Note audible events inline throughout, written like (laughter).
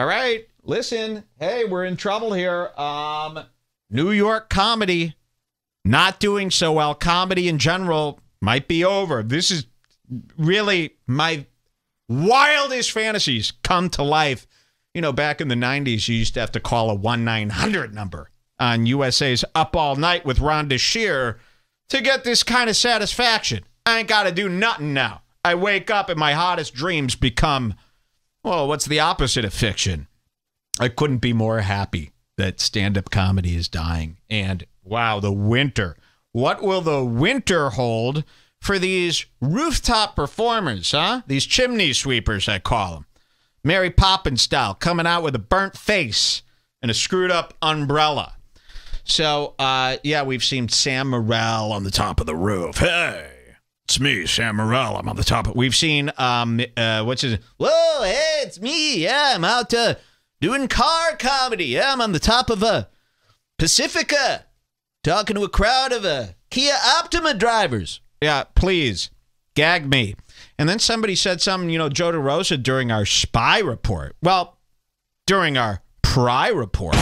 All right, listen. Hey, we're in trouble here. Um, New York comedy not doing so well. Comedy in general might be over. This is really my wildest fantasies come to life. You know, back in the 90s, you used to have to call a 1 900 number on USA's Up All Night with Rhonda Shear to get this kind of satisfaction. I ain't got to do nothing now. I wake up and my hottest dreams become, well, what's the opposite of fiction? I couldn't be more happy that stand up comedy is dying. And wow, the winter. What will the winter hold for these rooftop performers, huh? These chimney sweepers, I call them. Mary Poppins style, coming out with a burnt face and a screwed up umbrella. So, uh, yeah, we've seen Sam Morril on the top of the roof. Hey, it's me, Sam Morril. I'm on the top. We've seen, um, uh, what's his? Whoa, hey, it's me. Yeah, I'm out uh, doing car comedy. Yeah, I'm on the top of a Pacifica, talking to a crowd of uh, Kia Optima drivers. Yeah, please gag me. And then somebody said something, you know, Joe DeRosa during our spy report. Well, during our pry report.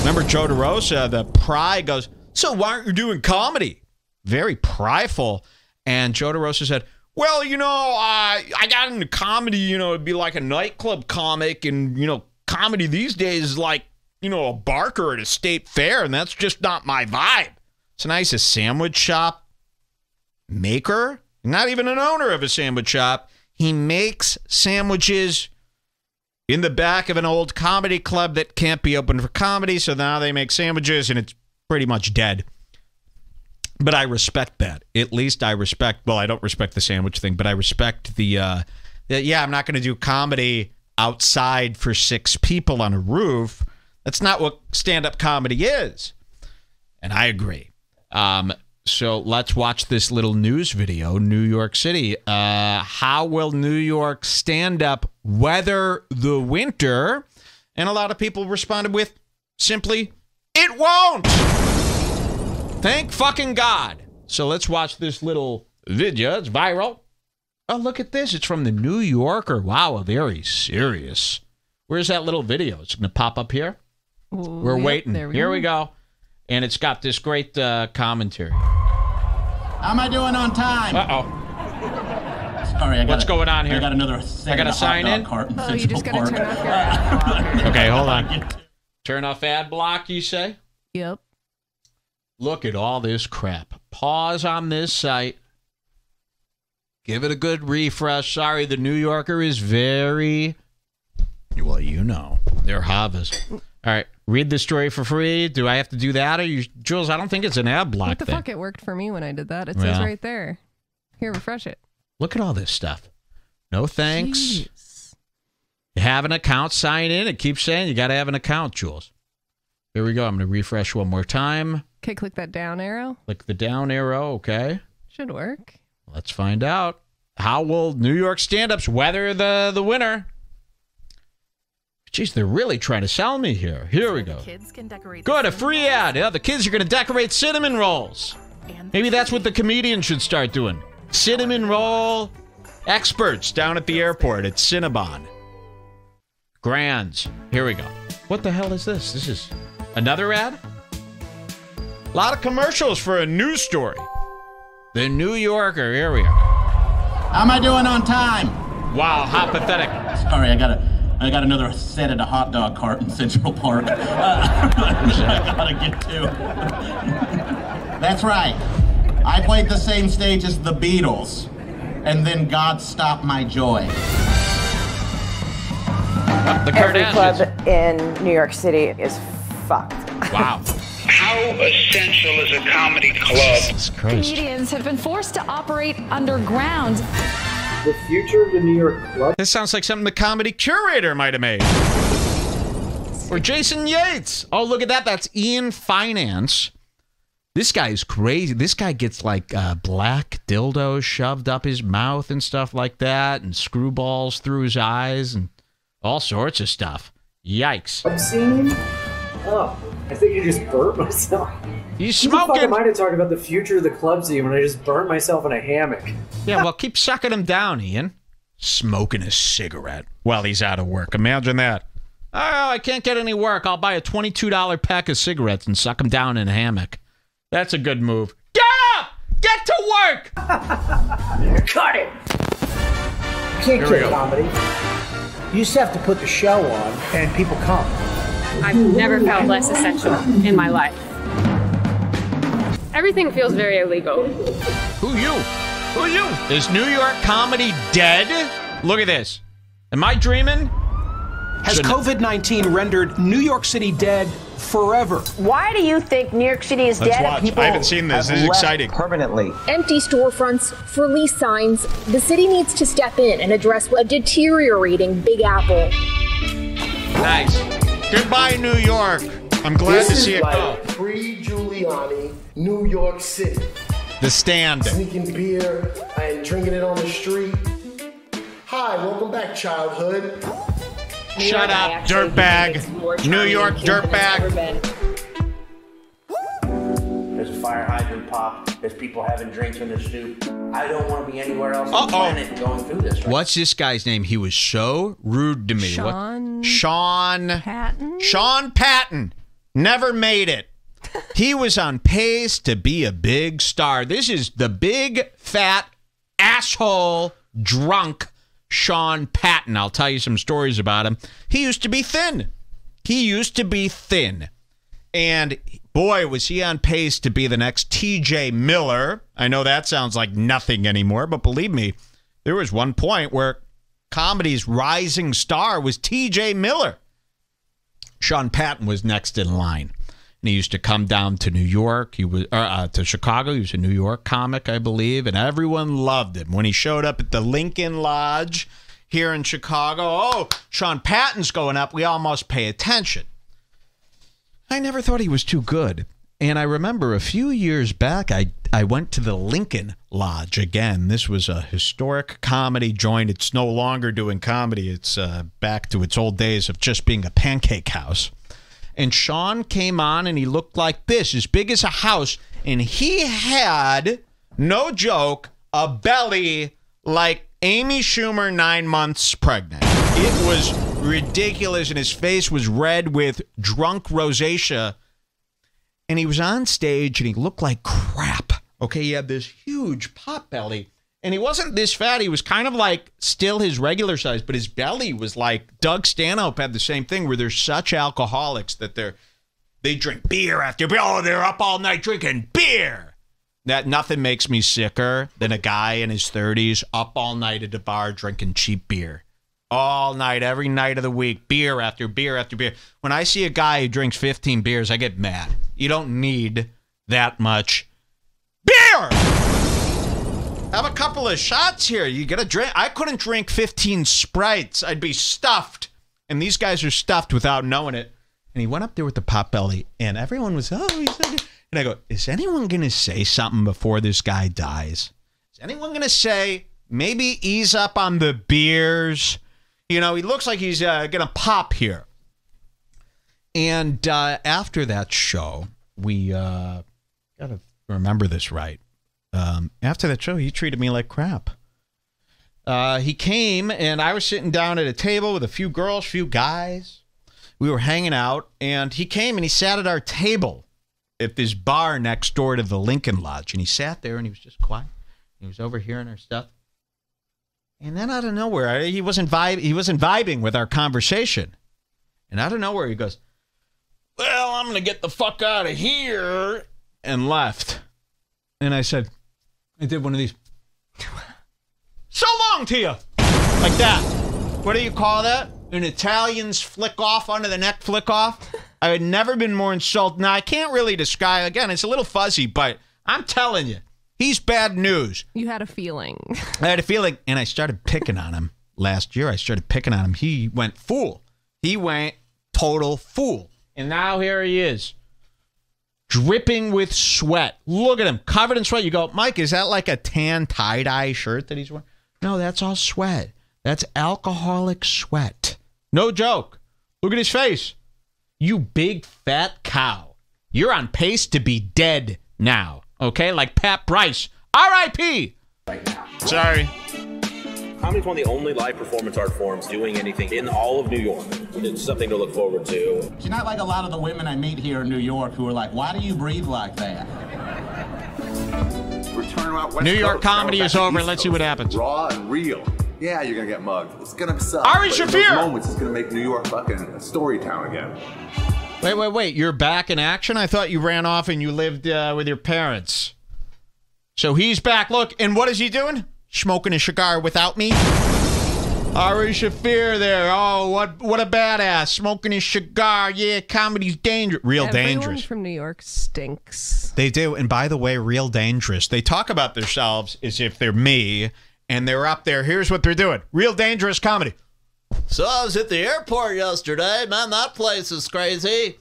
Remember Joe DeRosa, the pry goes, So why aren't you doing comedy? Very pryful. And Joe DeRosa said, Well, you know, uh, I got into comedy, you know, it'd be like a nightclub comic. And, you know, comedy these days is like, you know, a barker at a state fair. And that's just not my vibe. So now he's a sandwich shop maker, not even an owner of a sandwich shop. He makes sandwiches in the back of an old comedy club that can't be open for comedy. So now they make sandwiches and it's pretty much dead. But I respect that. At least I respect, well, I don't respect the sandwich thing, but I respect the, uh, yeah, I'm not going to do comedy outside for six people on a roof. That's not what stand up comedy is. And I agree. Um, so let's watch this little news video. New York City. Uh, how will New York stand up weather the winter? And a lot of people responded with simply, it won't. Thank fucking God. So let's watch this little video. It's viral. Oh, look at this. It's from the New Yorker. Wow, a very serious. Where's that little video? It's going to pop up here. We're Yep, waiting. there we here go. we go. And it's got this great uh, commentary. How am I doing on time? Uh oh. Sorry, I got What's going on here? I got another. Set I gotta sign in? Cart Oh, you just gotta turn off your ad (laughs) blocker. Okay, hold on. Turn off ad block, you say? Yep. Look at all this crap. Pause on this site. Give it a good refresh. Sorry, the New Yorker is very. Well, you know, they're Havas. All right, read the story for free. Do I have to do that? Or you, Jules? I don't think it's an ad block What the thing. fuck? It worked for me when I did that. It says right there. Here, refresh it. Look at all this stuff. No thanks. Jeez. You have an account, sign in. It keeps saying you got to have an account, Jules. Here we go. I'm going to refresh one more time. Okay, click that down arrow. Click the down arrow. Okay. Should work. Let's find out. How will New York stand-ups weather the the winter? Jeez, they're really trying to sell me here. Here we go. Kids can decorate. Good, the a free ad. Yeah, the kids are going to decorate cinnamon rolls. And Maybe that's what the comedians should start doing. Cinnamon roll experts down at the airport at Cinnabon. Grands. Here we go. What the hell is this? This is another ad? A lot of commercials for a news story. The New Yorker. Here we are. How am I doing on time? Wow, how pathetic. Sorry, I got a. I got another set at a hot dog cart in Central Park. (laughs) Uh, (laughs) I gotta get to. (laughs) That's right. I played the same stage as the Beatles, and then God stopped my joy. The Every club in New York City is fucked. Wow. How essential is a comedy club? Comedians have been forced to operate underground. The future of the New York club This sounds like something the comedy curator might have made. Or Jason Yates. Oh, look at that. That's Ian Fidance. This guy is crazy. This guy gets like uh, black dildos shoved up his mouth and stuff like that, and screwballs through his eyes, and all sorts of stuff. Yikes. scene. Oh, I think you just burnt myself. You smoking? Who the fuck smoking? am I to talk about the future of the club scene when I just burnt myself in a hammock? Yeah, well, keep sucking him down, Ian. Smoking a cigarette while he's out of work. Imagine that. Oh, I can't get any work. I'll buy a $22 pack of cigarettes and suck them down in a hammock. That's a good move. Get up! Get to work! (laughs) Cut it! You can't kill comedy. You just have to put the show on, and people come. I've never felt less essential in my life. Everything feels very illegal. Who you? Who you? Is New York comedy dead? Look at this. Am I dreaming? Has COVID 19 rendered New York City dead forever? Why do you think New York City is Let's dead? watch. People I haven't seen this. This is exciting. Permanently. Empty storefronts, for lease signs. The city needs to step in and address a deteriorating Big Apple. Nice. Goodbye, New York. I'm glad this to is see it like go. pre-Giuliani, New York City. The stand. Sneaking beer and drinking it on the street. Hi, welcome back, childhood. Shut up, dirtbag. New York dirtbag. There's a fire hydrant pop. There's people having drinks in the stoop. I don't want to be anywhere else on Uh-oh. the planet going through this. Right What's this guy's name? He was so rude to me. Sean what? Sean Patton? Sean Patton never made it. (laughs) He was on pace to be a big star. This is the big fat asshole drunk Sean Patton. I'll tell you some stories about him. He used to be thin. He used to be thin. And boy, was he on pace to be the next TJ Miller. I know that sounds like nothing anymore, but believe me, there was one point where comedy's rising star was TJ Miller. Sean Patton was next in line. And he used to come down to New York. He was uh, uh, to Chicago. He was a New York comic, I believe, and everyone loved him. When he showed up at the Lincoln Lodge here in Chicago, oh, Sean Patton's going up. We almost pay attention. I never thought he was too good. And I remember a few years back, I, I went to the Lincoln Lodge again. This was a historic comedy joint. It's no longer doing comedy, it's uh, back to its old days of just being a pancake house. And Sean came on and he looked like this, as big as a house. And he had, no joke, a belly like Amy Schumer nine months pregnant. It was ridiculous, and his face was red with drunk rosacea. And he was on stage and he looked like crap. Okay, he had this huge pot belly. And he wasn't this fat. He was kind of like still his regular size, but his belly was like Doug Stanhope had the same thing where they're such alcoholics that they're they drink beer after beer. Oh, they're up all night drinking beer. That nothing makes me sicker than a guy in his 30s up all night at a bar drinking cheap beer. All night, every night of the week, beer after beer after beer. When I see a guy who drinks 15 beers, I get mad. You don't need that much beer. Have a couple of shots here. You get a drink. I couldn't drink 15 sprites. I'd be stuffed. And these guys are stuffed without knowing it. And he went up there with the pot belly, and everyone was, oh, he's so good. And I go, is anyone going to say something before this guy dies? Is anyone going to say, maybe ease up on the beers? You know, he looks like he's uh, going to pop here. And uh, after that show, we uh, got to remember this right. Um, after that show, he treated me like crap. Uh, he came and I was sitting down at a table with a few girls, few guys. We were hanging out, and he came and he sat at our table at this bar next door to the Lincoln Lodge. And he sat there and he was just quiet. He was overhearing our stuff. And then out of nowhere, he wasn't vibe. He wasn't vibing with our conversation. And out of nowhere, he goes, "Well, I'm gonna get the fuck out of here," and left. And I said, I did one of these. (laughs) So long to you, like that. What do you call that? An Italian's flick off under the neck flick off. I had never been more insulted. Now I can't really describe. Again, it's a little fuzzy, but I'm telling you, he's bad news. You had a feeling. I had a feeling, and I started picking on him last year. I started picking on him. He went fool. He went total fool. And now here he is, dripping with sweat. Look at him, covered in sweat. You go, Mike, is that like a tan tie dye shirt that he's wearing? No, that's all sweat. That's alcoholic sweat. No joke. Look at his face. You big fat cow. You're on pace to be dead now. Okay, like Pat Bryce. R.I.P. Sorry. Comedy's one of the only live performance art forms doing anything in all of New York. It's something to look forward to. You're not like a lot of the women I meet here in New York who are like, why do you breathe like that? We're turning out West New York Coast, comedy is over. Let's see what happens. Raw and real. Yeah, you're gonna get mugged. It's gonna suck. Ari but in Shaffir! those moments, it's gonna make New York fucking a story town again. Wait, wait, wait. You're back in action? I thought you ran off and you lived uh, with your parents. So he's back. Look, and what is he doing? Smoking a cigar without me? Ari Shaffir there. Oh, what what a badass. Smoking his cigar. Yeah, comedy's dangerous. Real Everyone dangerous. from New York stinks. They do. And by the way, real dangerous. They talk about themselves as if they're me and they're up there. Here's what they're doing. Real dangerous comedy. So I was at the airport yesterday. Man, that place is crazy.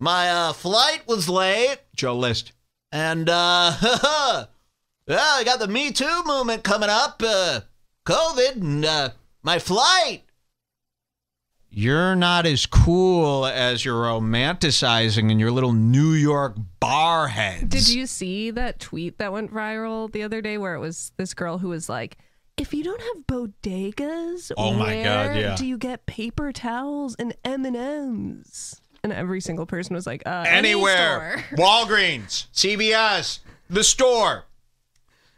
My uh, flight was late. Joe List. And, uh, (laughs) yeah, I got the Me Too movement coming up. Uh, COVID and uh, my flight. You're not as cool as you're romanticizing in your little New York bar heads. Did you see that tweet that went viral the other day where it was this girl who was like, if you don't have bodegas, Oh my where God, yeah. do you get paper towels and M and M's? And every single person was like, uh, any Anywhere. store. (laughs) Walgreens, CVS, the store.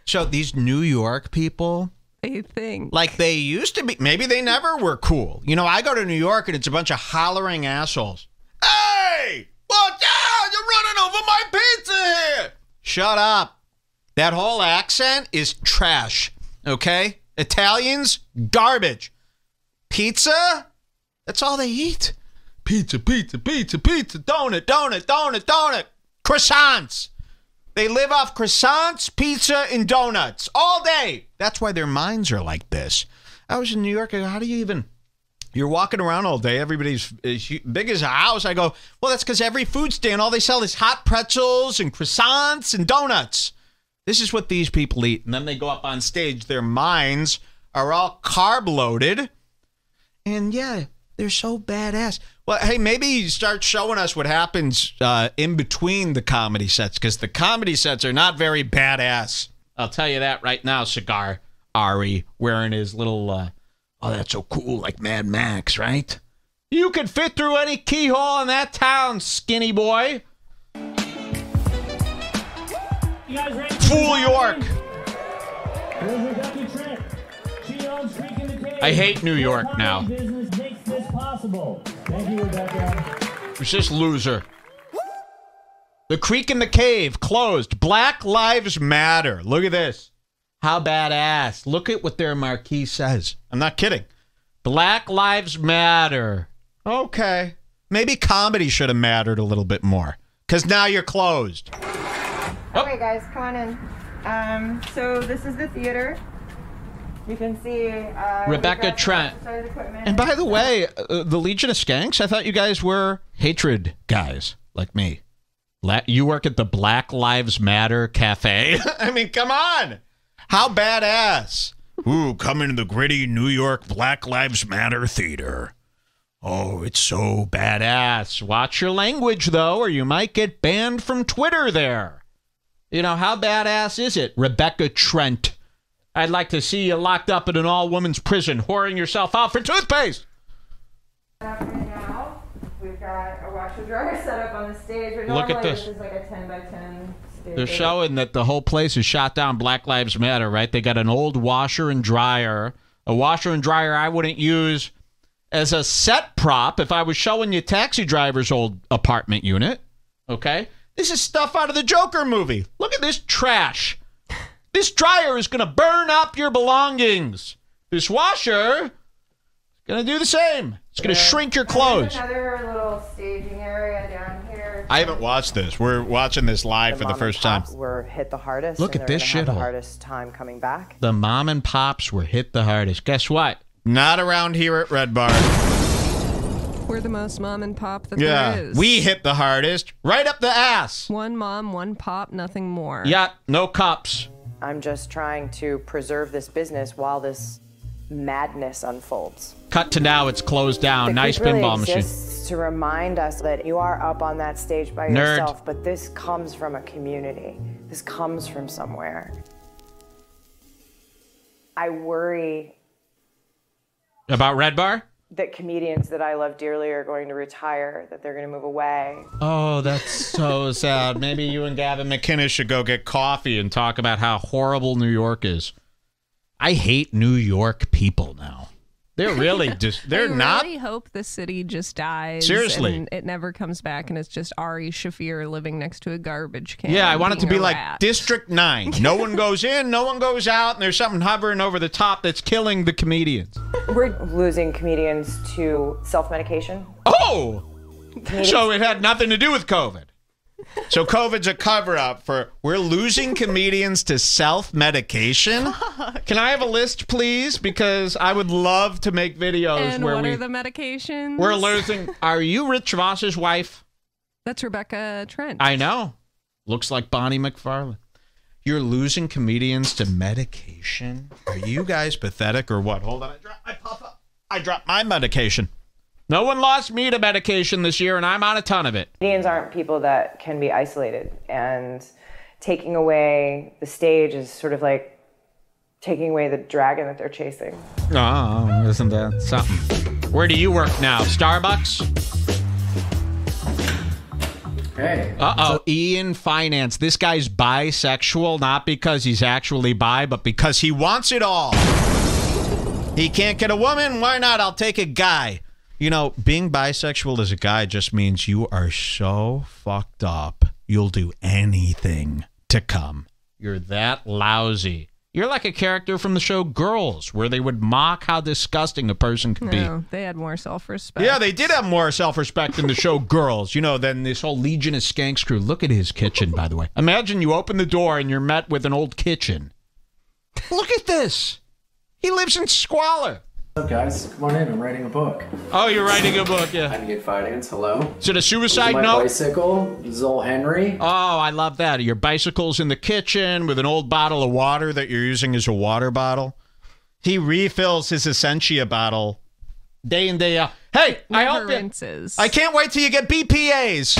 So these New York people, (laughs) a thing. like they used to be, maybe they never were cool. You know, I go to New York and it's a bunch of hollering assholes. Hey, watch out! You're running over my pizza here. Shut up. That whole accent is trash. Okay, Italians, garbage. Pizza, that's all they eat. Pizza, pizza, pizza, pizza, donut, donut, donut, donut, croissants. They live off croissants, pizza, and donuts all day. That's why their minds are like this. I was in New York. I go, how do you even? You're walking around all day. Everybody's as big as a house. I go, well, that's because every food stand, all they sell is hot pretzels and croissants and donuts. This is what these people eat. And then they go up on stage. Their minds are all carb loaded. And yeah, they're so badass. Well, hey, maybe you start showing us what happens uh, in between the comedy sets because the comedy sets are not very badass. I'll tell you that right now, Cigar Ari wearing his little, uh, oh, that's so cool, like Mad Max, right? You could fit through any keyhole in that town, skinny boy. Fool York. I hate New York now. Who's this loser? The Creek and the Cave closed. Black Lives Matter. Look at this. How badass. Look at what their marquee says. I'm not kidding. Black Lives Matter. Okay. Maybe comedy should have mattered a little bit more. Because now you're closed. Okay, guys, come on in. Um, so this is the theater. You can see uh, Rebecca Trent. And by the way, uh, the Legion of Skanks, I thought you guys were hatred guys like me. La- you work at the Black Lives Matter Cafe. (laughs) I mean, come on. How badass. Ooh, coming to the gritty New York Black Lives Matter Theater. Oh, it's so badass. Watch your language, though, or you might get banned from Twitter there. You know, how badass is it, Rebecca Trent? I'd like to see you locked up in an all women's prison, whoring yourself out for toothpaste. Right now, we've got a washer dryer set up on the stage. But Look at this. is like a 10 by 10 stage. They're showing that the whole place is shot down Black Lives Matter, right? They got an old washer and dryer, a washer and dryer I wouldn't use as a set prop if I was showing you Taxi Driver's old apartment unit. Okay? This is stuff out of the Joker movie. Look at this trash. This dryer is going to burn up your belongings. This washer is going to do the same. It's going to shrink your clothes. another little staging area down here. I haven't watched this. We're watching this live for the first and time. pops Were hit the hardest. Look at this gonna shithole. The hardest time coming back. The mom and pops were hit the hardest. Guess what? Not around here at Red Bar. We're the most mom and pop that Yeah, there is. we hit the hardest. Right up the ass. One mom, one pop, nothing more. Yeah, no cups. I'm just trying to preserve this business while this madness unfolds. Cut to now, it's closed down. The nice really pinball machine. to remind us that you are up on that stage by Nerd. yourself, but this comes from a community. This comes from somewhere. I worry About Red Bar? That comedians that I love dearly are going to retire, that they're going to move away. Oh, that's so sad. Maybe you and Gavin McInnes should go get coffee and talk about how horrible New York is. I hate New York people now. They're really (laughs) just they're I not really hope the city just dies. Seriously. and it never comes back, and it's just Ari Shaffir living next to a garbage can. Yeah, I want it to be like rat. District 9. (laughs) No one goes in, no one goes out, and there's something hovering over the top that's killing the comedians. We're losing comedians to self medication. Oh! So it had nothing to do with COVID. So COVID's a cover up for we're losing comedians to self medication. Can I have a list, please? Because I would love to make videos And where what we are the medications? we're losing. Are you Rich Voss's wife? That's Rebecca Trent. I know. Looks like Bonnie McFarlane. You're losing comedians to medication. Are you guys pathetic or what? Hold on, I dropped my puff up. I dropped my medication. No one lost me to medication this year, and I'm on a ton of it. Comedians aren't people that can be isolated, and taking away the stage is sort of like taking away the dragon that they're chasing. Oh, isn't that something? Where do you work now? Starbucks? Hey. Uh oh. Ian Fidance. This guy's bisexual, not because he's actually bi, but because he wants it all. He can't get a woman. Why not? I'll take a guy. You know, being bisexual as a guy just means you are so fucked up, you'll do anything to come. You're that lousy. You're like a character from the show Girls, where they would mock how disgusting a person could be. They had more self-respect. Yeah, they did have more self-respect in the show (laughs) Girls, you know, than this whole Legion of Skanks crew. Look at his kitchen, by the way. Imagine you open the door and you're met with an old kitchen. Look at this. He lives in squalor. What's up, guys? Come on in. I'm writing a book. Oh, you're writing a book, yeah. I can get finance. Hello. Is it a This is suicide my note? bicycle. Zol Henry. Oh, I love that. Your bicycle's in the kitchen with an old bottle of water that you're using as a water bottle. He refills his Essentia bottle day in, day out. Hey, I hope you- rinses. I can't wait till you get BPAs.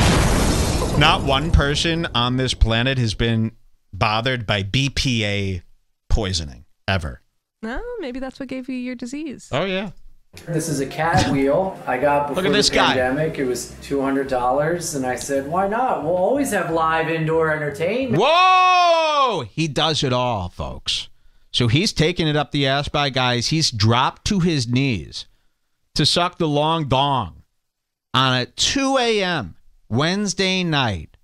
Not one person on this planet has been bothered by BPA poisoning ever. No, maybe that's what gave you your disease. Oh yeah. This is a cat wheel I got before Look at this the guy. pandemic. It was two hundred dollars, and I said, "Why not? We'll always have live indoor entertainment." Whoa! He does it all, folks. So he's taking it up the ass by guys. He's dropped to his knees to suck the long dong on a 2 a.m. Wednesday night.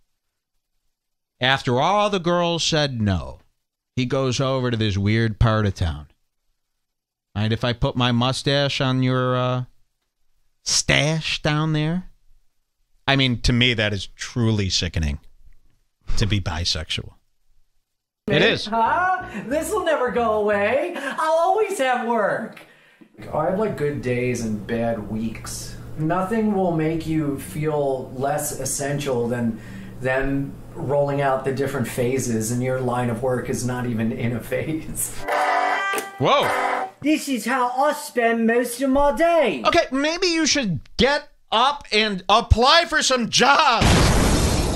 After all the girls said no, he goes over to this weird part of town. Mind if I put my mustache on your uh, stash down there? I mean, to me, that is truly sickening to be bisexual. It is. Huh? This will never go away. I'll always have work. I have like good days and bad weeks. Nothing will make you feel less essential than them rolling out the different phases, and your line of work is not even in a phase. Whoa. This is how I spend most of my day. Okay, maybe you should get up and apply for some jobs.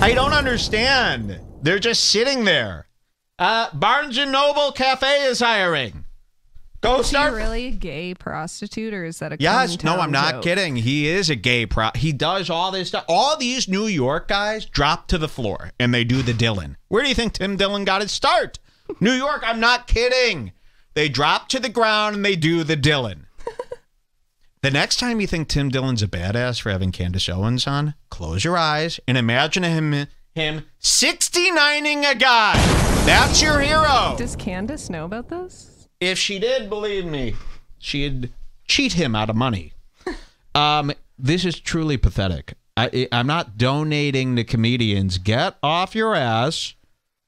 I don't understand. They're just sitting there. Uh, Barnes and Noble Cafe is hiring. Go Is he really a gay prostitute, or is that a Yes, no, I'm not joke? kidding. He is a gay pro. He does all this stuff. All these New York guys drop to the floor and they do the Dillon. Where do you think Tim Dillon got his start? New York, I'm not kidding. They drop to the ground and they do the Dillon. (laughs) the next time you think Tim Dillon's a badass for having Candace Owens on, close your eyes and imagine him him 69ing a guy. That's your hero. Does Candace know about this? If she did, believe me, she'd cheat him out of money. (laughs) um, this is truly pathetic. I, I'm not donating to comedians. Get off your ass.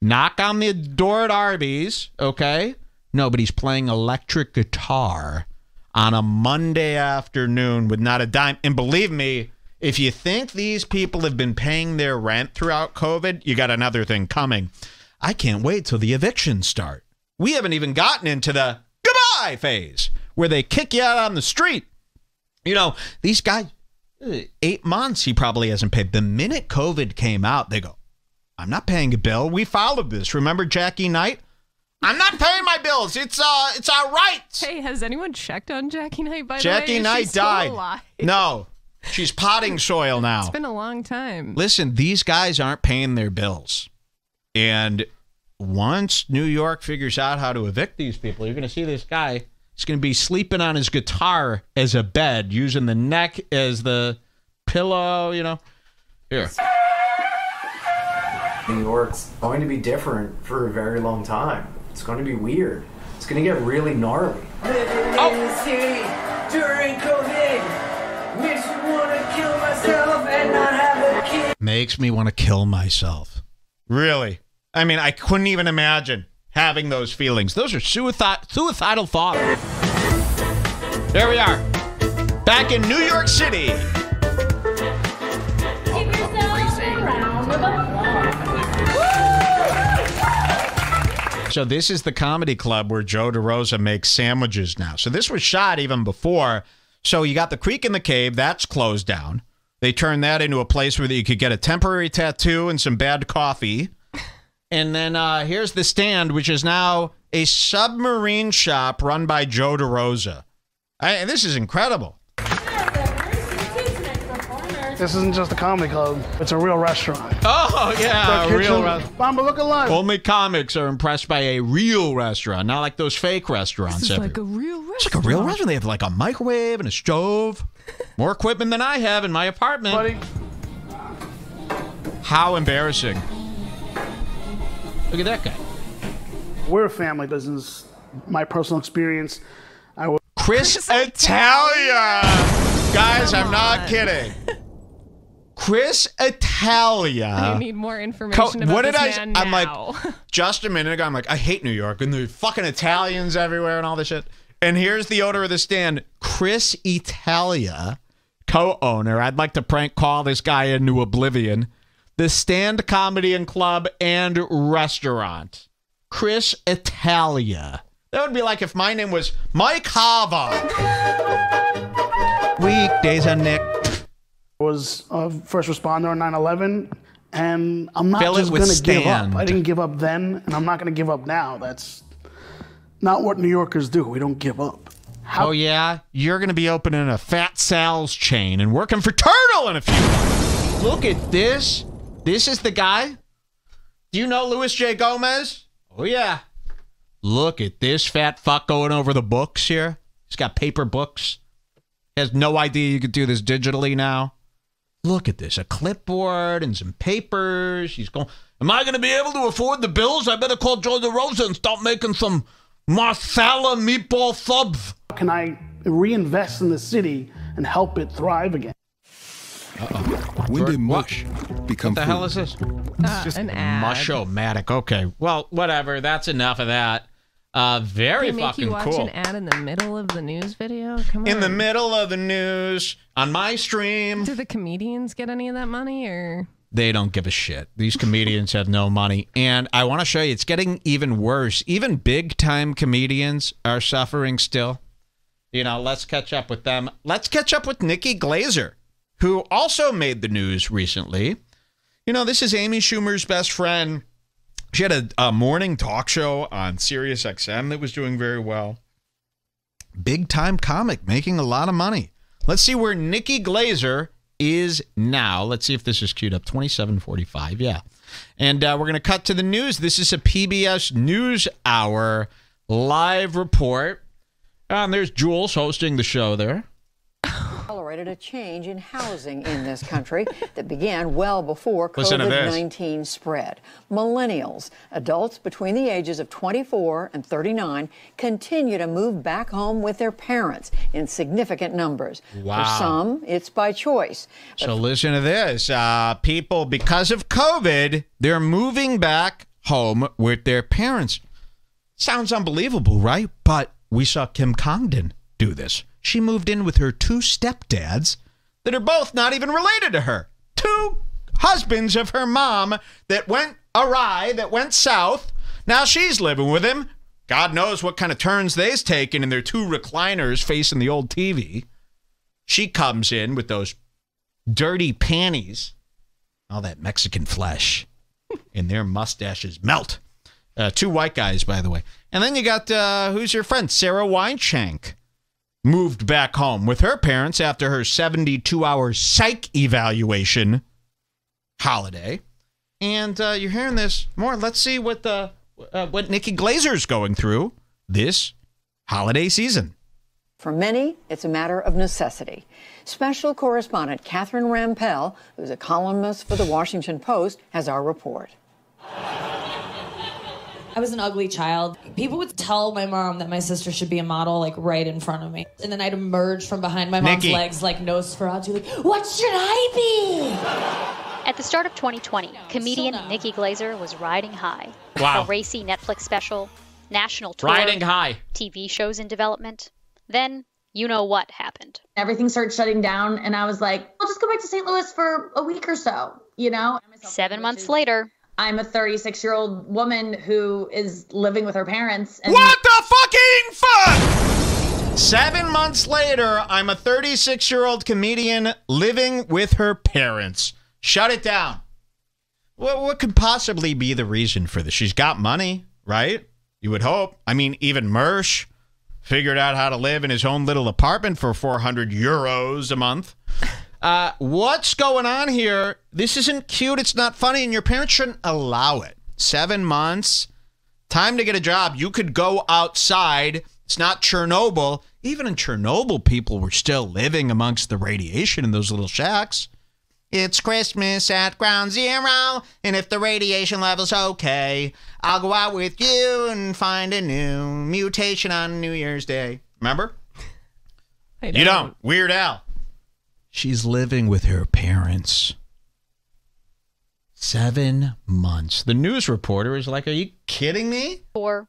Knock on the door at Arby's, okay? No, but he's playing electric guitar on a Monday afternoon with not a dime. And believe me, if you think these people have been paying their rent throughout COVID, you got another thing coming. I can't wait till the evictions start. We haven't even gotten into the goodbye phase where they kick you out on the street. You know, these guys, uh, eight months he probably hasn't paid. The minute COVID came out, they go, I'm not paying a bill. We followed this. Remember Jackie Knight? I'm not paying my bills. It's uh, it's our rights. Hey, has anyone checked on Jackie Knight? By the Jackie way, Is she Knight still died. alive? No, she's potting soil now. It's been a long time. Listen, these guys aren't paying their bills. And once New York figures out how to evict these people, you're going to see this guy. He's going to be sleeping on his guitar as a bed, using the neck as the pillow, you know. Here. New York's going to be different for a very long time. It's going to be weird. It's going to get really gnarly. Oh. Living in the city during COVID makes me want to kill myself and not have a kid. Makes me want to kill myself. Really? I mean, I couldn't even imagine having those feelings. Those are suicide, suicidal thoughts. There we are. Back in New York City. So this is the comedy club where Joe DeRosa makes sandwiches now. So this was shot even before. So you got the Creek and the Cave, that's closed down. They turned that into a place where you could get a temporary tattoo and some bad coffee. (laughs) And then uh, here's the stand, which is now a submarine shop run by Joe DeRosa. I, and this is incredible. This isn't just a comedy club. It's a real restaurant. (laughs) Oh yeah, The a real restaurant. Mama, look alive. Only comics are impressed by a real restaurant, not like those fake restaurants. This is everywhere. like a real restaurant. It's like a real restaurant. They have like a microwave and a stove. (laughs) More equipment than I have in my apartment. Buddy. How embarrassing. Look at that guy. We're a family business. My personal experience, I was. Cris Italia. Guys, I'm not kidding. (laughs) Cris Italia. I need more Co- information about what did this I? man I'm now. like, (laughs) just a minute ago, I'm like, I hate New York and the fucking Italians everywhere and all this shit. And here's the owner of the stand, Cris Italia, co-owner. I'd like to prank call this guy into oblivion. The Stand Comedy and Club and Restaurant, Cris Italia. That would be like if my name was Mike Hava. Weekdays on Nick. Was a first responder on 9/11, and I'm not Fill just going to give up. I didn't give up then, and I'm not going to give up now. That's not what New Yorkers do. We don't give up. oh yeah, you're gonna be opening a Fat Sal's chain and working for Turtle in a few months. Look at this. This is the guy. Do you know Louis J. Gomez? Oh yeah. Look at this fat fuck going over the books here. He's got paper books. He has no idea you could do this digitally now. Look at this, a clipboard and some papers. He's going. Am I going to be able to afford the bills? I better call Joe DeRosa and start making some marsala meatball subs. Can I reinvest in the city and help it thrive again? Uh When did mush become What the hell is this? Uh, an ad. Mushomatic. Okay. Well, whatever. That's enough of that. Uh, very They make fucking you watch cool. an ad in the middle of the news video. Come on. In on. the middle of the news on my stream. Do the comedians get any of that money, or They don't give a shit. These comedians have no money. And I want to show you, it's getting even worse. Even big time comedians are suffering still. You know, let's catch up with them. Let's catch up with Nikki Glazer, who also made the news recently. You know, this is Amy Schumer's best friend. She had a, a morning talk show on Sirius XM that was doing very well. Big time comic, making a lot of money. Let's see where Nikki Glazer is now. Let's see if this is queued up. 2745, yeah. And uh, we're going to cut to the news. This is a PBS News Hour live report. And there's Jules hosting the show there. Accelerated a change in housing in this country that began well before Listen to this. COVID 19 spread. Millennials, adults between the ages of 24 and 39, continue to move back home with their parents in significant numbers. Wow. For some, it's by choice. So listen to this. Uh, people, because of COVID, they're moving back home with their parents. Sounds unbelievable, right? But we saw Kim Congdon do this. She moved in with her two stepdads that are both not even related to her. Two husbands of her mom that went awry, that went south. Now she's living with him. God knows what kind of turns they's taken in their two recliners facing the old TV. She comes in with those dirty panties, all that Mexican flesh, (laughs) and their mustaches melt. Uh, two white guys, by the way. And then you got uh, who's your friend? Sarah Weinshank moved back home with her parents after her 72 hour psych evaluation holiday. And uh, you're hearing this more. Let's see what the uh, what Nikki Glazer's going through this holiday season. For many, it's a matter of necessity. Special correspondent Catherine Rampell, who's a columnist for the Washington Post, has our report. I was an ugly child. People would tell my mom that my sister should be a model, like right in front of me. And then I'd emerge from behind my mom's Nikki. legs like Nosferatu, like, what should I be? At the start of 2020, comedian Nikki Glazer was riding high. Wow. A racy Netflix special, national tour, Riding high. TV shows in development. Then, you know what happened. Everything started shutting down, and I was like, I'll just go back to St. Louis for a week or so, you know? Seven months later, I'm a 36 year old woman who is living with her parents. And What the fucking fuck? Seven months later, I'm a 36 year old comedian living with her parents. Shut it down. What, what could possibly be the reason for this? She's got money, right? You would hope. I mean, even Mersch figured out how to live in his own little apartment for 400 euros a month. Uh, what's going on here? This isn't cute. It's not funny, and your parents shouldn't allow it. Seven months. Time to get a job. You could go outside. It's not Chernobyl. Even in Chernobyl, people were still living amongst the radiation in those little shacks. It's Christmas at ground zero, and if the radiation level's okay, I'll go out with you and find a new mutation on New Year's Day. Remember? You don't. Weird Al. She's living with her parents. Seven months. The news reporter is like, Are you kidding me? or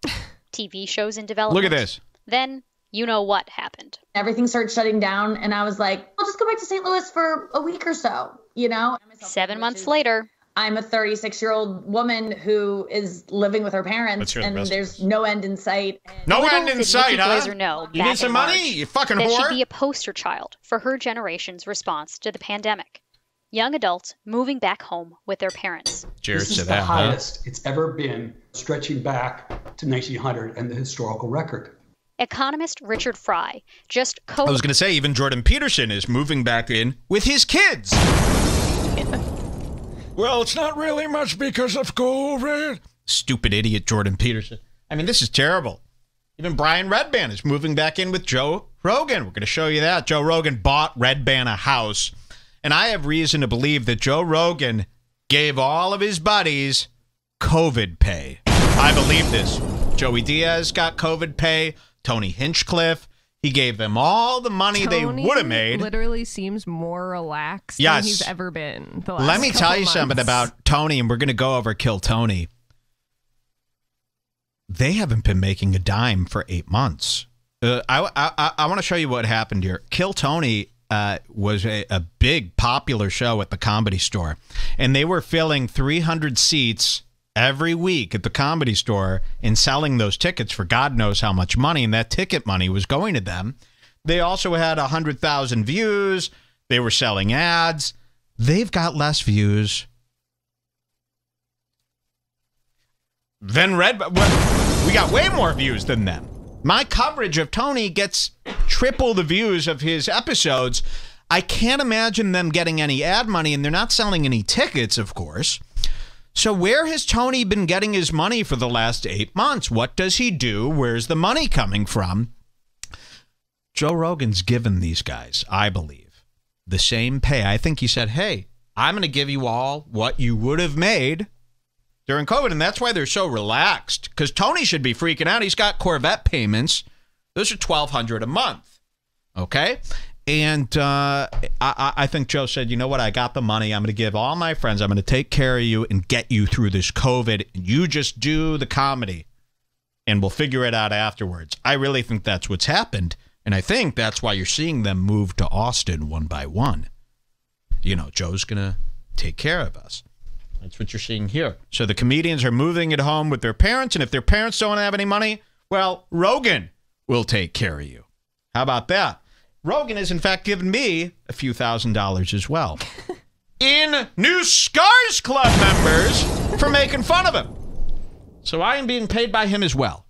TV shows in development. Look at this. Then, you know what happened. everything started shutting down, and I was like, I'll just go back to St. Louis for a week or so, you know? Seven months later, I'm a 36 year old woman who is living with her parents, Let's the and rest. there's no end in sight. No Little end in did sight, Nikki huh? Glazer know You need some money, March you fucking that whore? she'd be a poster child for her generation's response to the pandemic. Young adults moving back home with their parents. Jared this is said the that, huh? highest it's ever been, stretching back to 1900 and the historical record. Economist Richard Fry just co. I was going to say, even Jordan Peterson is moving back in with his kids. Well, it's not really much because of COVID. Stupid idiot Jordan Peterson. I mean, this is terrible. Even Brian Redban is moving back in with Joe Rogan. We're going to show you that. Joe Rogan bought Redban a house. And I have reason to believe that Joe Rogan gave all of his buddies COVID pay. I believe this. Joey Diaz got COVID pay. Tony Hinchcliffe. He gave them all the money they would have made. Literally seems more relaxed Yes. than he's ever been. Let me tell you something about Tony, and we're going to go over Kill Tony. They haven't been making a dime for eight months. Uh, I, I, I want to show you what happened here. Kill Tony uh, was a, a big popular show at the comedy store, and they were filling 300 seats every week at the comedy store and selling those tickets for God knows how much money, and that ticket money was going to them. They also had 100,000 views. They were selling ads. They've got less views than Red. Well, we got way more views than them. My coverage of Tony gets triple the views of his episodes. I can't imagine them getting any ad money, and they're not selling any tickets, of course. So, where has Tony been getting his money for the last eight months? What does he do? Where's the money coming from? Joe Rogan's given these guys, I believe, the same pay. I think he said, hey, I'm going to give you all what you would have made during COVID. And that's why they're so relaxed because Tony should be freaking out. He's got Corvette payments, those are 1200 a month. Okay. And uh, I, I- I think Joe said, you know what? I got the money. I'm going to give all my friends, I'm going to take care of you and get you through this COVID. You just do the comedy and we'll figure it out afterwards. I really think that's what's happened. And I think that's why you're seeing them move to Austin one by one. You know, Joe's going to take care of us. That's what you're seeing here. So the comedians are moving at home with their parents. And if their parents don't have any money, well, Rogan will take care of you. How about that? Rogan has, in fact, given me a few thousand dollars as well. (laughs) in new Scars Club members for making fun of him. So I am being paid by him as well.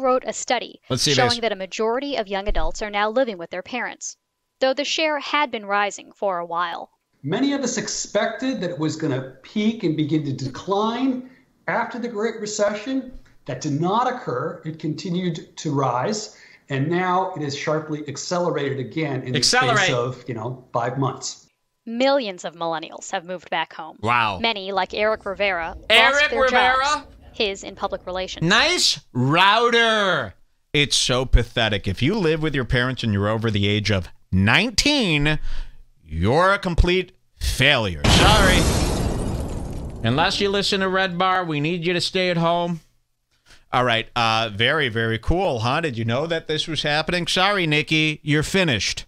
wrote a study Let's see showing that a majority of young adults are now living with their parents, though the share had been rising for a while. Many of us expected that it was going to peak and begin to decline after the Great Recession. That did not occur. It continued to rise, and now it has sharply accelerated again in the space of you know five months. Millions of millennials have moved back home. Wow. Many, like Eric Rivera, lost Eric their Rivera? jobs, his in public relations. Nice router. It's so pathetic. If you live with your parents and you're over the age of 19, you're a complete failure. Sorry. Unless you listen to Red Bar, we need you to stay at home. All right. Uh, very, very cool, huh? Did you know that this was happening? Sorry, Nikki. You're finished.